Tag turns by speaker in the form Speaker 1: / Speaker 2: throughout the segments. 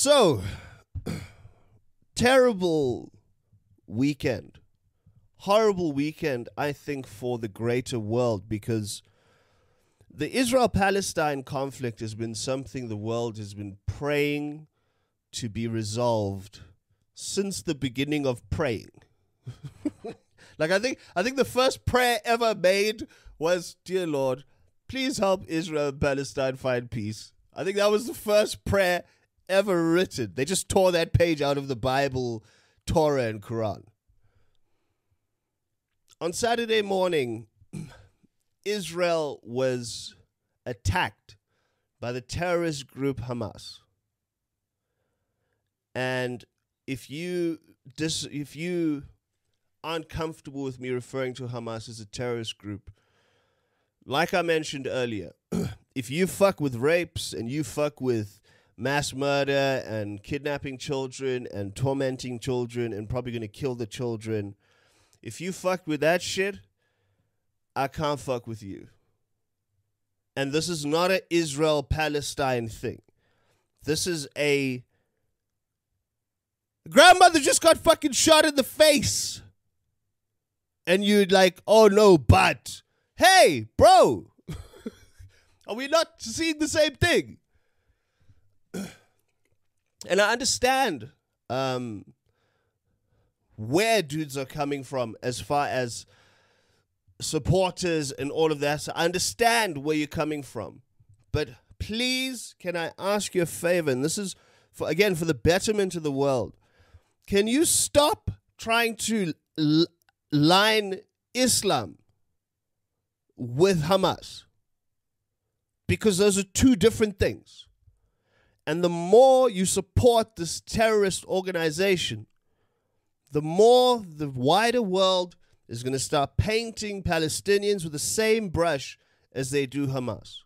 Speaker 1: So, terrible weekend. Horrible weekend, I think, for the greater world because the Israel Palestine conflict has been something the world has been praying to be resolved since the beginning of praying. like I think I think the first prayer ever made was, "Dear Lord, please help Israel and Palestine find peace." I think that was the first prayer ever written. They just tore that page out of the Bible, Torah, and Quran. On Saturday morning, Israel was attacked by the terrorist group Hamas. And if you dis- if you aren't comfortable with me referring to Hamas as a terrorist group, like I mentioned earlier, if you fuck with rapes and you fuck with mass murder and kidnapping children and tormenting children and probably going to kill the children, if you fuck with that shit, I can't fuck with you. And this is not an Israel Palestine thing. This is a grandmother just got fucking shot in the face. And you're like, oh no, but hey, bro, are we not seeing the same thing? And I understand um, where dudes are coming from as far as supporters and all of that. So I understand where you're coming from. But please, can I ask you a favor? And this is, for again, for the betterment of the world. Can you stop trying to line Islam with Hamas? Because those are two different things. And the more you support this terrorist organization, the more the wider world is going to start painting Palestinians with the same brush as they do Hamas.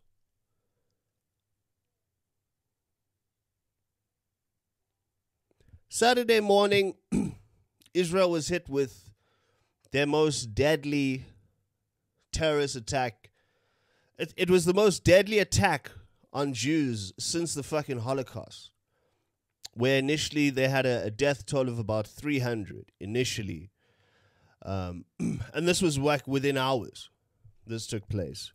Speaker 1: Saturday morning, Israel was hit with their most deadly terrorist attack. It, it was the most deadly attack on Jews since the fucking Holocaust, where initially they had a, a death toll of about 300 initially. Um, and this was like within hours. This took place.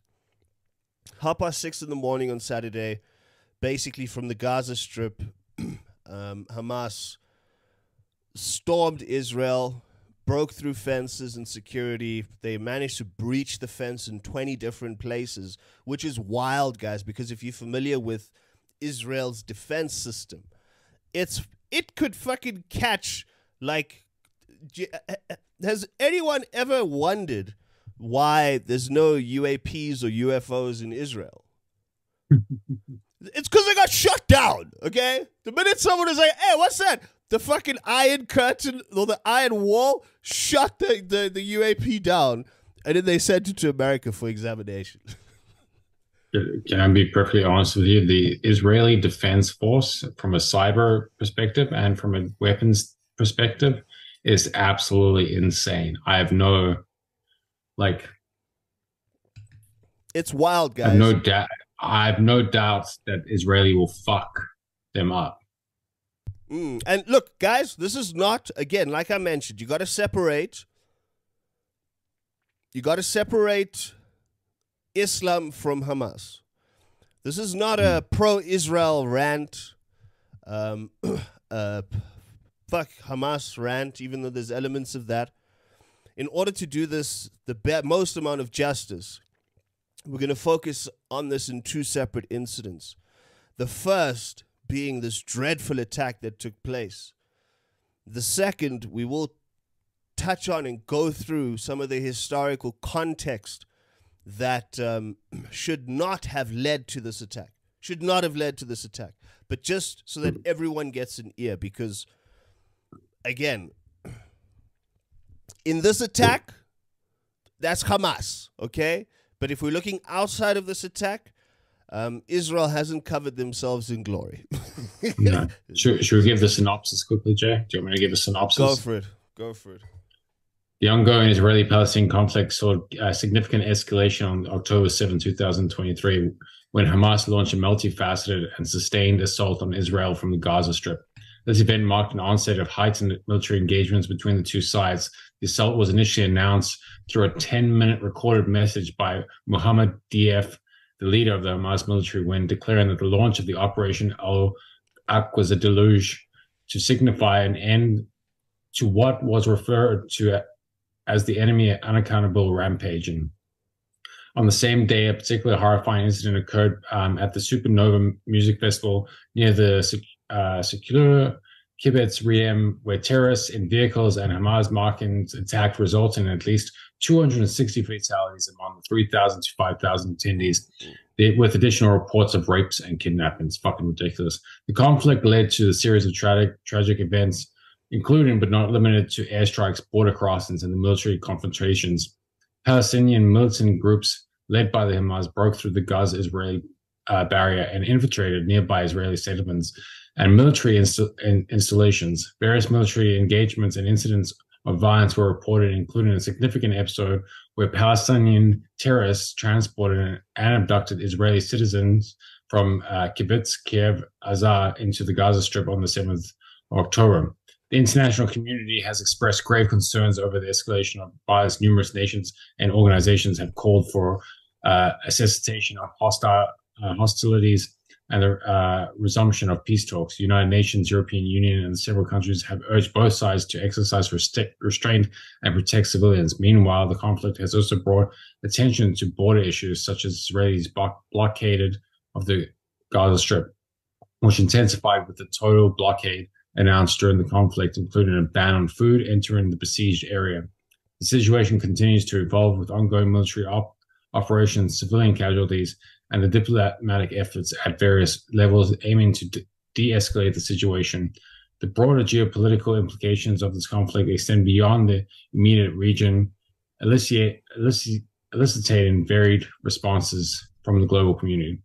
Speaker 1: Half past six in the morning on Saturday, basically from the Gaza Strip, um, Hamas stormed Israel, broke through fences and security. They managed to breach the fence in 20 different places, which is wild, guys, because if you're familiar with Israel's defense system, it's it could fucking catch like eh, eh, has anyone ever wondered why there's no UAPs or UFOs in Israel? it's because they got shut down, okay? The minute someone is like, hey, what's that? The fucking iron curtain or the iron wall shut the, the, the UAP down, and then they sent it to America for examination.
Speaker 2: Can I be perfectly honest with you? The Israeli Defense Force, from a cyber perspective and from a weapons perspective, is absolutely insane. I have no, like,
Speaker 1: it's wild, guys.
Speaker 2: I have no doubt. I have no doubts that Israeli will fuck them up.
Speaker 1: Mm. And look, guys, this is not, again, like I mentioned, you got to separate. You got to separate Islam from Hamas. This is not a hmm. pro Israel rant, um, uh, fuck Hamas rant, even though there's elements of that. In order to do this, the be- most amount of justice, we're going to focus on this in two separate incidents. The first being this dreadful attack that took place. The second, we will touch on and go through some of the historical context that um, should not have led to this attack. Should not have led to this attack. But just so that everyone gets an ear, because again, in this attack, that's Hamas, okay? But if we're looking outside of this attack, um, Israel hasn't covered themselves in glory.
Speaker 2: no. should, should we give the synopsis quickly, Jay? Do you want me to give a synopsis?
Speaker 1: Go for it. Go for it.
Speaker 2: The ongoing Israeli Palestinian conflict saw a significant escalation on October 7, 2023, when Hamas launched a multifaceted and sustained assault on Israel from the Gaza Strip. This event marked an onset of heightened military engagements between the two sides. The assault was initially announced through a 10 minute recorded message by Mohammed Deif, the leader of the Hamas military, when declaring that the launch of the Operation Al Aqsa was a deluge to signify an end to what was referred to as the enemy unaccountable rampaging. On the same day, a particularly horrifying incident occurred um, at the Supernova Music Festival near the uh, Secular Kibbutz Reem, where terrorists in vehicles and Hamas markings attacked, resulting in at least 260 fatalities among the 3,000 to 5,000 attendees, with additional reports of rapes and kidnappings. Fucking ridiculous. The conflict led to a series of tragic, tragic events including but not limited to airstrikes, border crossings, and the military confrontations. Palestinian militant groups led by the Hamas broke through the Gaza Israeli uh, barrier and infiltrated nearby Israeli settlements and military in installations. Various military engagements and incidents of violence were reported, including a significant episode where Palestinian terrorists transported and abducted Israeli citizens from uh, Kibbutz Kfar Aza into the Gaza Strip on the 7th of October. The international community has expressed grave concerns over the escalation of violence. Numerous nations and organizations have called for uh, a cessation of hostile uh, hostilities and the uh, resumption of peace talks. United Nations, European Union, and several countries have urged both sides to exercise rest- restraint and protect civilians. Meanwhile, the conflict has also brought attention to border issues such as Israelis block- blockaded of the Gaza Strip, which intensified with the total blockade announced during the conflict, including a ban on food entering the besieged area. The situation continues to evolve with ongoing military op- operations, civilian casualties, and the diplomatic efforts at various levels aiming to de escalate the situation. The broader geopolitical implications of this conflict extend beyond the immediate region, elicit, elicit, eliciting varied responses from the global community.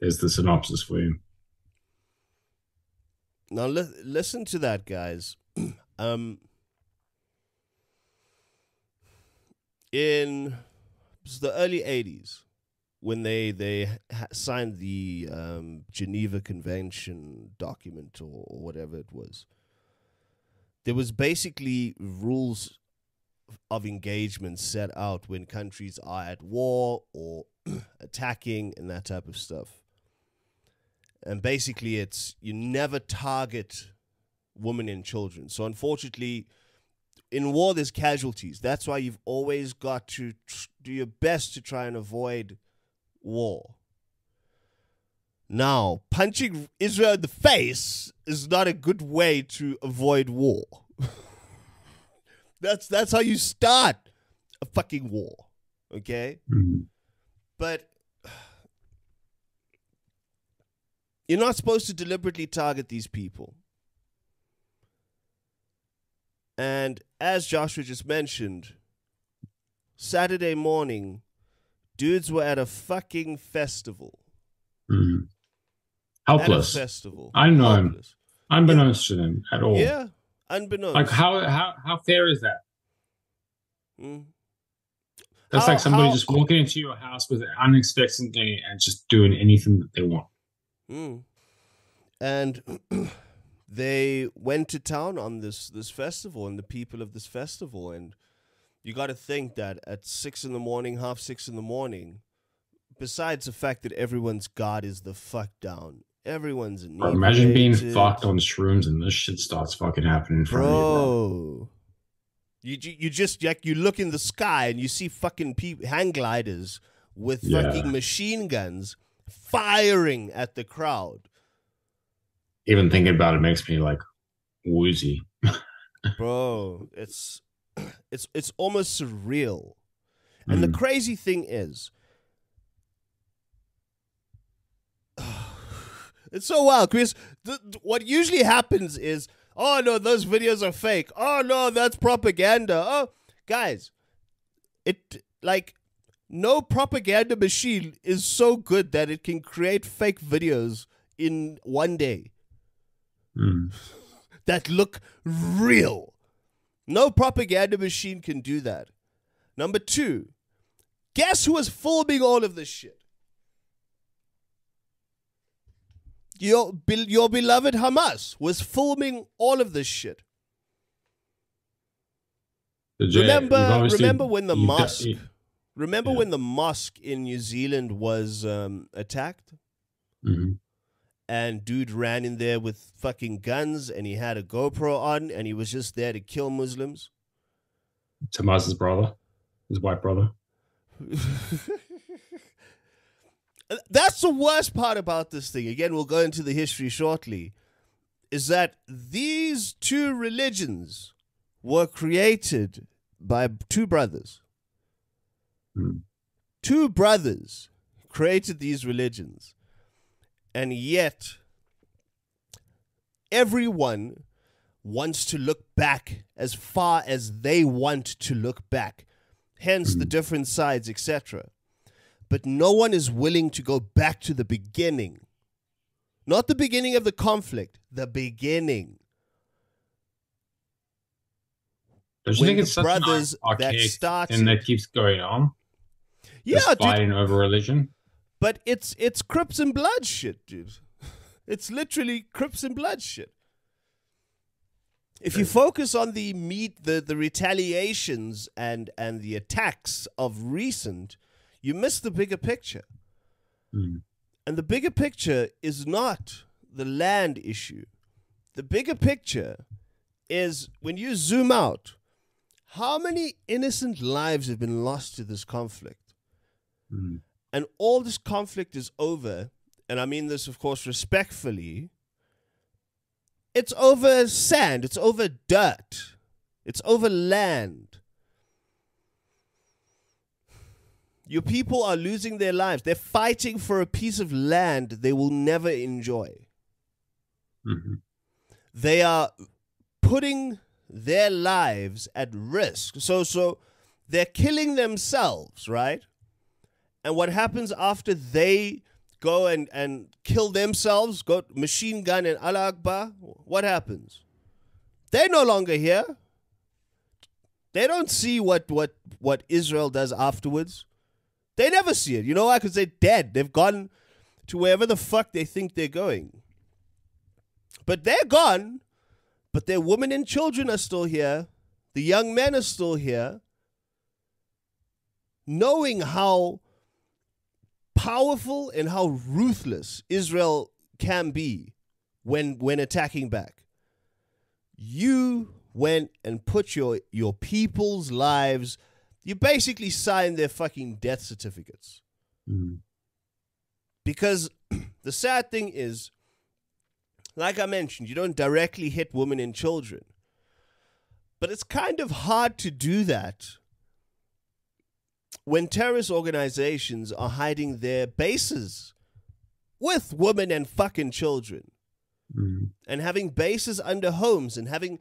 Speaker 2: There's the synopsis for you.
Speaker 1: Now li- listen to that, guys. um, in the early '80s, when they they ha- signed the um, Geneva Convention document or, or whatever it was, there was basically rules of engagement set out when countries are at war or attacking and that type of stuff and basically it's you never target women and children. So unfortunately, in war there's casualties. That's why you've always got to tr- do your best to try and avoid war. Now, punching Israel in the face is not a good way to avoid war. that's that's how you start a fucking war. Okay?
Speaker 2: Mm-hmm.
Speaker 1: But You're not supposed to deliberately target these people. And as Joshua just mentioned, Saturday morning, dudes were at a fucking festival.
Speaker 2: Mm. Helpless.
Speaker 1: festival.
Speaker 2: I know Helpless. Unbeknownst yeah. to them at all.
Speaker 1: Yeah, unbeknownst.
Speaker 2: Like how how how fair is that?
Speaker 1: Mm.
Speaker 2: That's how, like somebody how, just walking into your house with an unexpected thing and just doing anything that they want.
Speaker 1: Mm. And they went to town on this this festival and the people of this festival and you got to think that at six in the morning, half six in the morning, besides the fact that everyone's God is the fuck down, everyone's
Speaker 2: Bro, imagine being fucked on shrooms and this shit starts fucking happening in front bro. of you, bro.
Speaker 1: You, you just like you look in the sky and you see fucking pe- hang gliders with yeah. fucking machine guns firing at the crowd.
Speaker 2: Even thinking about it makes me like woozy.
Speaker 1: Bro, it's it's it's almost surreal. And mm. the crazy thing is it's so wild, Chris. Th- what usually happens is, oh no, those videos are fake. Oh no, that's propaganda. Oh, guys, it like no propaganda machine is so good that it can create fake videos in one day
Speaker 2: mm.
Speaker 1: that look real. No propaganda machine can do that. Number two, guess who was filming all of this shit? Your, your beloved Hamas was filming all of this shit.
Speaker 2: The J-
Speaker 1: Remember, remember when the
Speaker 2: got-
Speaker 1: mosque, remember
Speaker 2: Yeah.
Speaker 1: when the mosque in New Zealand was um, attacked?
Speaker 2: Mhm.
Speaker 1: And dude ran in there with fucking guns and he had a GoPro on and he was just there to kill Muslims.
Speaker 2: Tomas's brother, his white brother.
Speaker 1: That's the worst part about this thing. Again, we'll go into the history shortly. Is that these two religions were created by two brothers.
Speaker 2: Hmm.
Speaker 1: Two brothers created these religions. And yet, everyone wants to look back as far as they want to look back. Hence the mm. different sides, etc. But no one is willing to go back to the beginning. Not the beginning of the conflict, the beginning.
Speaker 2: Don't you
Speaker 1: When
Speaker 2: think
Speaker 1: the
Speaker 2: it's such
Speaker 1: brothers
Speaker 2: an archaic
Speaker 1: that starts
Speaker 2: thing that keeps going on?
Speaker 1: Yeah,
Speaker 2: Just
Speaker 1: dude,
Speaker 2: fighting over religion.
Speaker 1: But it's it's Crips and Blood shit, dude. It's literally Crips and Blood shit. If you focus on the meat, the the retaliations and and the attacks of recent, you miss the bigger picture.
Speaker 2: Hmm.
Speaker 1: And the bigger picture is not the land issue. The bigger picture is when you zoom out, how many innocent lives have been lost to this conflict?
Speaker 2: Hmm.
Speaker 1: And all this conflict is over, and I mean this, of course, respectfully, it's over sand, it's over dirt, it's over land. Your people are losing their lives. They're fighting for a piece of land they will never enjoy.
Speaker 2: Mhm.
Speaker 1: They are putting their lives at risk. So so they're killing themselves, right? And what happens after they go and, and kill themselves, go machine gun and Allah Akbar, what happens? They're no longer here. They don't see what, what, what Israel does afterwards. They never see it. You know why? Because they're dead. They've gone to wherever the fuck they think they're going. But they're gone. But their women and children are still here. The young men are still here. Knowing how powerful and how ruthless Israel can be when when attacking back. You went and put your your people's lives you basically signed their fucking death certificates.
Speaker 2: Hmm.
Speaker 1: Because the sad thing is, like I mentioned, you don't directly hit women and children. But it's kind of hard to do that when terrorist organizations are hiding their bases with women and fucking children
Speaker 2: Hmm.
Speaker 1: and having bases under homes and having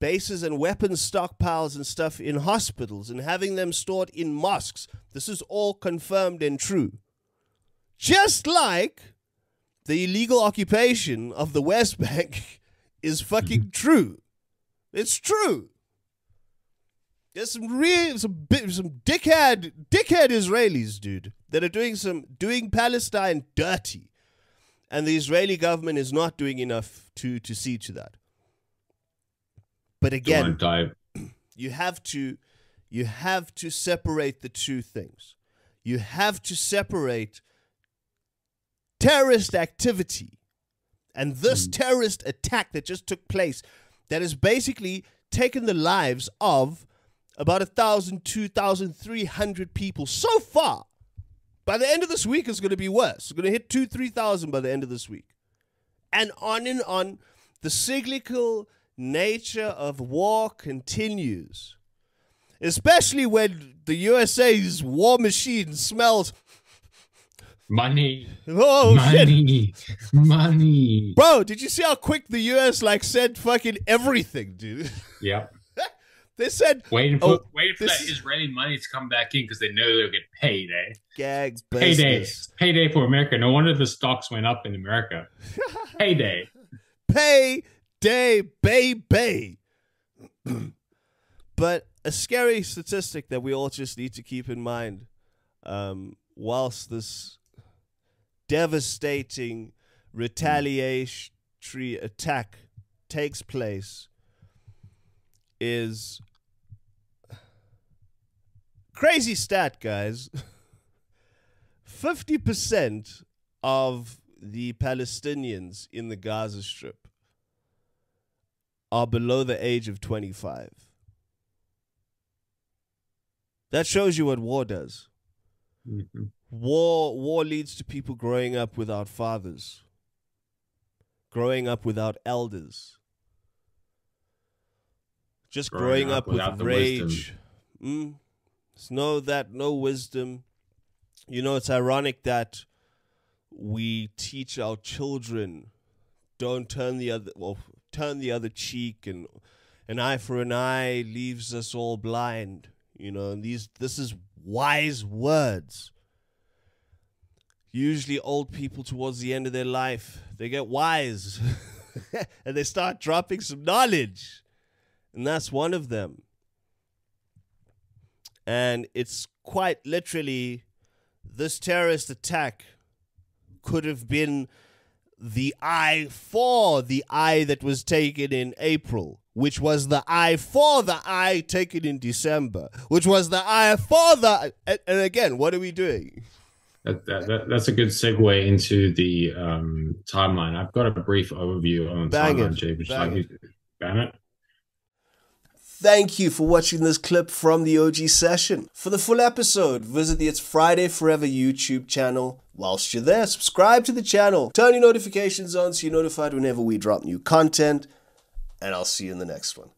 Speaker 1: bases and weapons stockpiles and stuff in hospitals and having them stored in mosques. This is all confirmed and true. Just like the illegal occupation of the West Bank is fucking true. It's true. There's some real some some dickhead dickhead Israelis, dude, that are doing some doing Palestine dirty. And the Israeli government is not doing enough to to see to that. But again,
Speaker 2: want to dive?
Speaker 1: you have to you have to separate the two things you have to separate terrorist activity and this mm. terrorist attack that just took place that has basically taken the lives of about a thousand, two thousand, three hundred people so far. By the end of this week, it's going to be worse. It's going to hit two, three thousand by the end of this week, and on and on. The cyclical nature of war continues, especially when the USA's war machine smells.
Speaker 2: Money,
Speaker 1: Oh shit!
Speaker 2: money, money.
Speaker 1: Bro, did you see how quick the US like said fucking everything, dude?
Speaker 2: Yep.
Speaker 1: They said
Speaker 2: Waiting for
Speaker 1: Oh,
Speaker 2: waiting for that
Speaker 1: is-
Speaker 2: Israeli money to come back in because they know they'll get paid. Eh?
Speaker 1: gag
Speaker 2: Payday, payday for America. No wonder the stocks went up in America. Payday.
Speaker 1: Pay day baby. but a scary statistic that we all just need to keep in mind um, whilst this devastating retaliatory attack takes place is crazy stat guys 50% of the Palestinians in the Gaza Strip are below the age of 25. That shows you what war does.
Speaker 2: Mhm.
Speaker 1: War war leads to people growing up without fathers. Growing up without elders. Just growing,
Speaker 2: Growing
Speaker 1: up,
Speaker 2: up
Speaker 1: with rage. Mm. There's no that no wisdom. You know, it's ironic that we teach our children don't turn the other well turn the other cheek and an eye for an eye leaves us all blind you know and these this is wise words usually old people towards the end of their life they get wise and they start dropping some knowledge and that's one of them and it's quite literally this terrorist attack could have been the eye for the eye that was taken in April, which was the eye for the eye taken in December, which was the eye for the. And, again, what are we doing?
Speaker 2: That, that, that, that's a good segue into the um, timeline. I've got a brief overview on
Speaker 1: Bang
Speaker 2: timeline,
Speaker 1: it.
Speaker 2: Jay. Would you like me to ban it?
Speaker 1: Thank you for watching this clip from the OG session. For the full episode, visit the It's Friday Forever YouTube channel. Whilst you're there, subscribe to the channel, turn your notifications on so you're notified whenever we drop new content, and I'll see you in the next one.